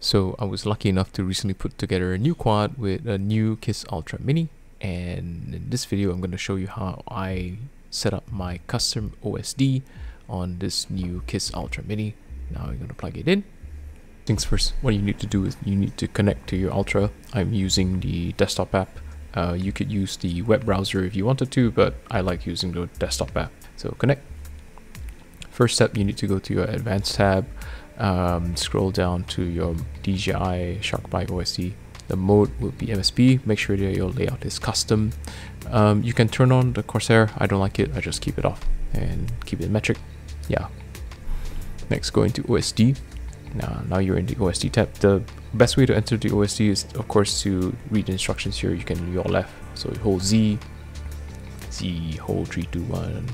So I was lucky enough to recently put together a new quad with a new KISS Ultra Mini and in this video I'm going to show you how I set up my custom OSD on this new KISS Ultra Mini. Now you're going to plug it in. Things first, what you need to do is you need to connect to your Ultra. I'm using the desktop app. Uh, you could use the web browser if you wanted to, but I like using the desktop app. So connect. First step, you need to go to your advanced tab um, scroll down to your DJI Shark Byte OSD. The mode will be MSP. Make sure that your layout is custom. Um, you can turn on the crosshair. I don't like it. I just keep it off and keep it metric. Yeah. Next, go into OSD. Now, now you're in the OSD tab. The best way to enter the OSD is, of course, to read the instructions here. You can your left. So you hold Z, Z, hold 3, 2, 1,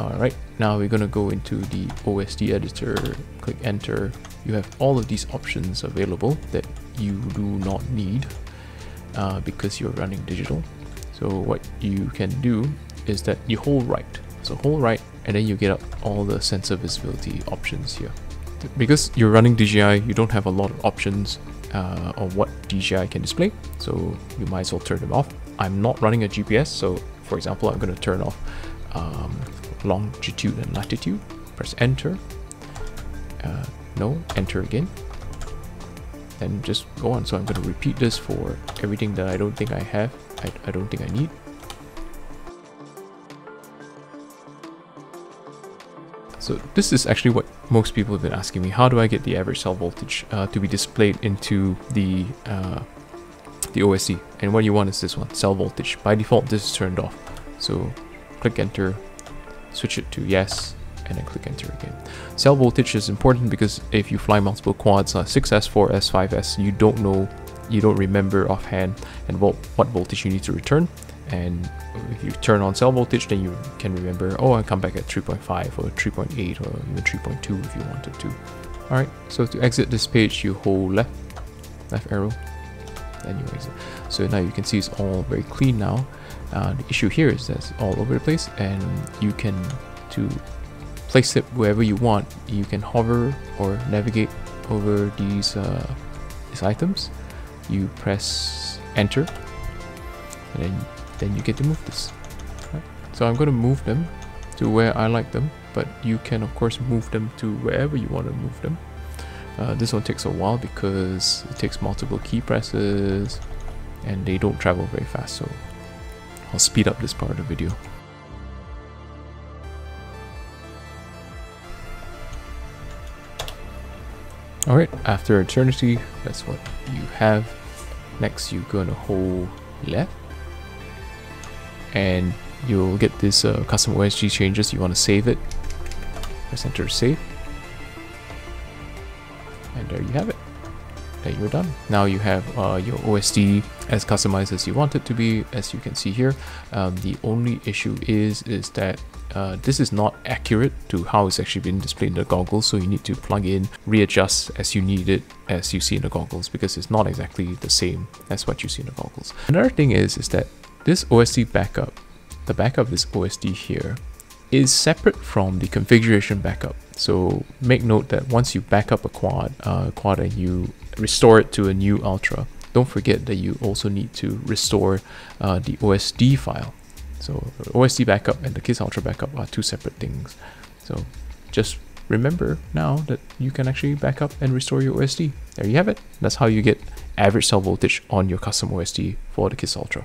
Alright, now we're gonna go into the OSD editor, click enter. You have all of these options available that you do not need uh, because you're running digital. So what you can do is that you hold right. So hold right and then you get up all the sensor visibility options here. Because you're running DJI, you don't have a lot of options uh, on what DJI can display, so you might as well turn them off. I'm not running a GPS, so for example, I'm going to turn off um, longitude and latitude. Press enter. Uh, no, enter again. And just go on. So I'm going to repeat this for everything that I don't think I have. I, I don't think I need. So this is actually what most people have been asking me. How do I get the average cell voltage uh, to be displayed into the uh, the OSD? And what you want is this one, cell voltage. By default, this is turned off. So click enter, switch it to yes, and then click enter again. Cell voltage is important because if you fly multiple quads, uh, 6S, 4S, 5S, you don't know, you don't remember offhand and what, what voltage you need to return. And if you turn on cell voltage, then you can remember, oh, I come back at 3.5 or 3.8 or even 3.2 if you wanted to. Alright, so to exit this page, you hold left, left arrow, exit. So now you can see it's all very clean now. Uh, the issue here is that it's all over the place and you can, to place it wherever you want, you can hover or navigate over these, uh, these items. You press enter and then, then you get to move this. Right? So I'm going to move them to where I like them, but you can of course move them to wherever you want to move them. Uh, this one takes a while because it takes multiple key presses and they don't travel very fast so I'll speed up this part of the video. Alright, after eternity, that's what you have. Next, you're gonna hold left. And you'll get this uh, custom OSD changes. You want to save it. Press enter save. And there you have it that you're done. Now you have uh, your OSD as customized as you want it to be, as you can see here. Um, the only issue is, is that uh, this is not accurate to how it's actually been displayed in the goggles, so you need to plug in, readjust as you need it, as you see in the goggles, because it's not exactly the same as what you see in the goggles. Another thing is, is that this OSD backup, the backup of this OSD here, is separate from the configuration backup. So make note that once you back up a quad, uh, quad and you restore it to a new Ultra, don't forget that you also need to restore uh, the OSD file. So OSD backup and the KISS Ultra backup are two separate things. So just remember now that you can actually back up and restore your OSD. There you have it. That's how you get average cell voltage on your custom OSD for the KISS Ultra.